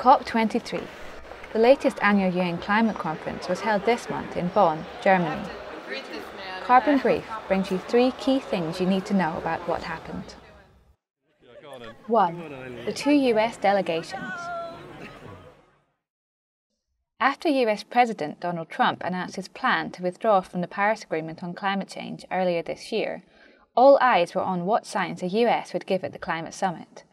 COP23, the latest annual UN climate conference, was held this month in Bonn, Germany. Carbon Brief brings you three key things you need to know about what happened. 1. The two US delegations. After US President Donald Trump announced his plan to withdraw from the Paris Agreement on climate change earlier this year, all eyes were on what signs the US would give at the climate summit.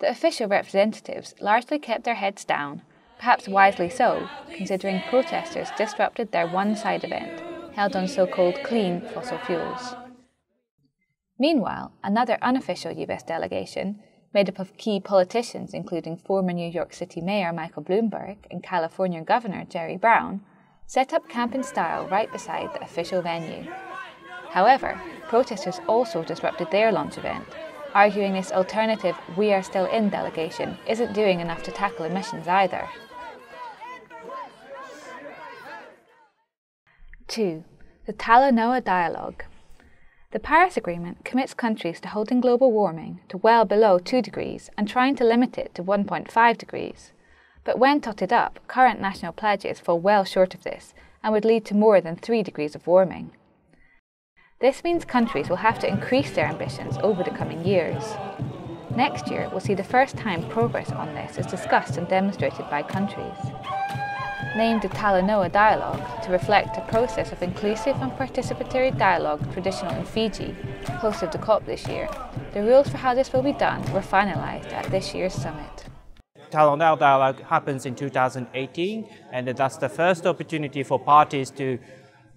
The official representatives largely kept their heads down, perhaps wisely so, considering protesters disrupted their one side event held on so called clean fossil fuels. Meanwhile, another unofficial US delegation, made up of key politicians including former New York City Mayor Michael Bloomberg and California Governor Jerry Brown, set up camp in style right beside the official venue. However, protesters also disrupted their launch event, arguing this alternative We Are Still In delegation isn't doing enough to tackle emissions either. 2. The Talanoa Dialogue. The Paris Agreement commits countries to holding global warming to well below 2 degrees and trying to limit it to 1.5 degrees. But when totted up, current national pledges fall well short of this and would lead to more than 3 degrees of warming. This means countries will have to increase their ambitions over the coming years. Next year we will see the first time progress on this is discussed and demonstrated by countries. Named the Talanoa Dialogue to reflect the process of inclusive and participatory dialogue traditional in Fiji, hosted the COP this year, the rules for how this will be done were finalised at this year's summit. Talanoa Dialogue happens in 2018, and that's the first opportunity for parties to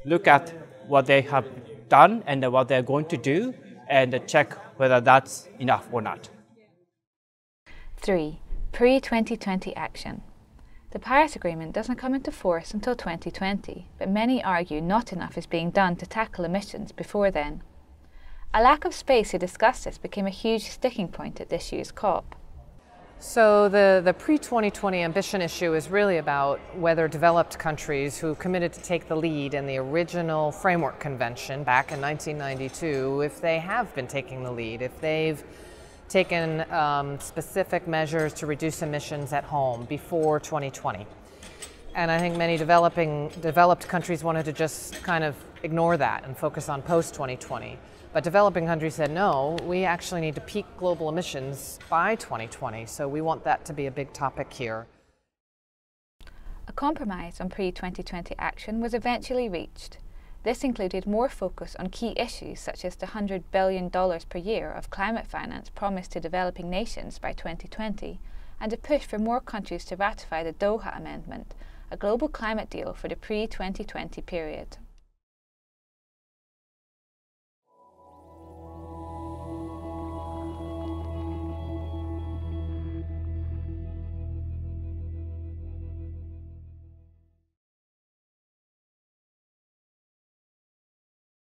look at what they have done and what they're going to do and check whether that's enough or not. 3. Pre 2020 action. The Paris Agreement doesn't come into force until 2020, but many argue not enough is being done to tackle emissions before then. A lack of space to discuss this became a huge sticking point at this year's COP. So the, the pre-2020 ambition issue is really about whether developed countries who committed to take the lead in the original framework convention back in 1992, if they have been taking the lead, if they've taken um, specific measures to reduce emissions at home before 2020. And I think many developing developed countries wanted to just kind of ignore that and focus on post 2020. But developing countries said, no, we actually need to peak global emissions by 2020, so we want that to be a big topic here. A compromise on pre 2020 action was eventually reached. This included more focus on key issues such as the $100 billion per year of climate finance promised to developing nations by 2020, and a push for more countries to ratify the Doha Amendment, a global climate deal for the pre 2020 period.